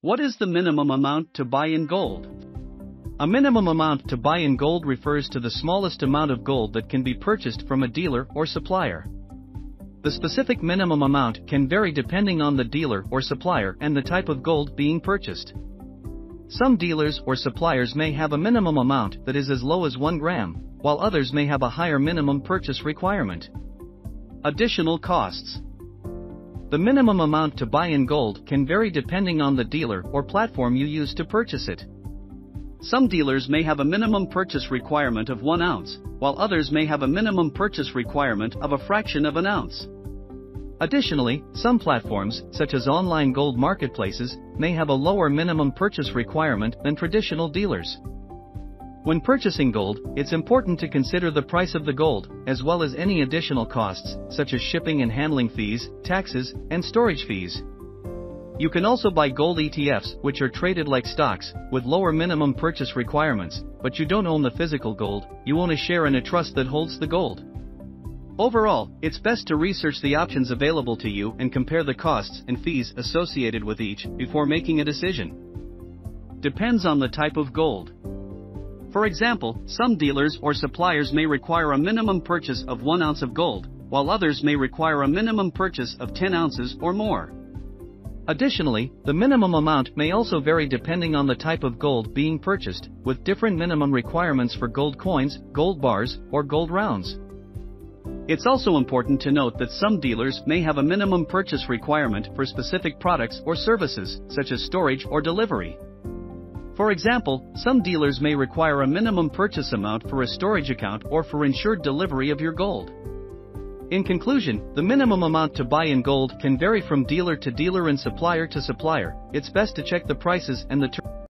What is the minimum amount to buy in gold? A minimum amount to buy in gold refers to the smallest amount of gold that can be purchased from a dealer or supplier. The specific minimum amount can vary depending on the dealer or supplier and the type of gold being purchased. Some dealers or suppliers may have a minimum amount that is as low as 1 gram, while others may have a higher minimum purchase requirement. Additional costs. The minimum amount to buy in gold can vary depending on the dealer or platform you use to purchase it. Some dealers may have a minimum purchase requirement of 1 ounce, while others may have a minimum purchase requirement of a fraction of an ounce. Additionally, some platforms, such as online gold marketplaces, may have a lower minimum purchase requirement than traditional dealers. When purchasing gold, it's important to consider the price of the gold, as well as any additional costs, such as shipping and handling fees, taxes, and storage fees. You can also buy gold ETFs, which are traded like stocks, with lower minimum purchase requirements, but you don't own the physical gold, you own a share in a trust that holds the gold. Overall, it's best to research the options available to you and compare the costs and fees associated with each before making a decision. Depends on the type of gold. For example, some dealers or suppliers may require a minimum purchase of 1 ounce of gold, while others may require a minimum purchase of 10 ounces or more. Additionally, the minimum amount may also vary depending on the type of gold being purchased, with different minimum requirements for gold coins, gold bars, or gold rounds. It's also important to note that some dealers may have a minimum purchase requirement for specific products or services, such as storage or delivery. For example, some dealers may require a minimum purchase amount for a storage account or for insured delivery of your gold. In conclusion, the minimum amount to buy in gold can vary from dealer to dealer and supplier to supplier. It's best to check the prices and the terms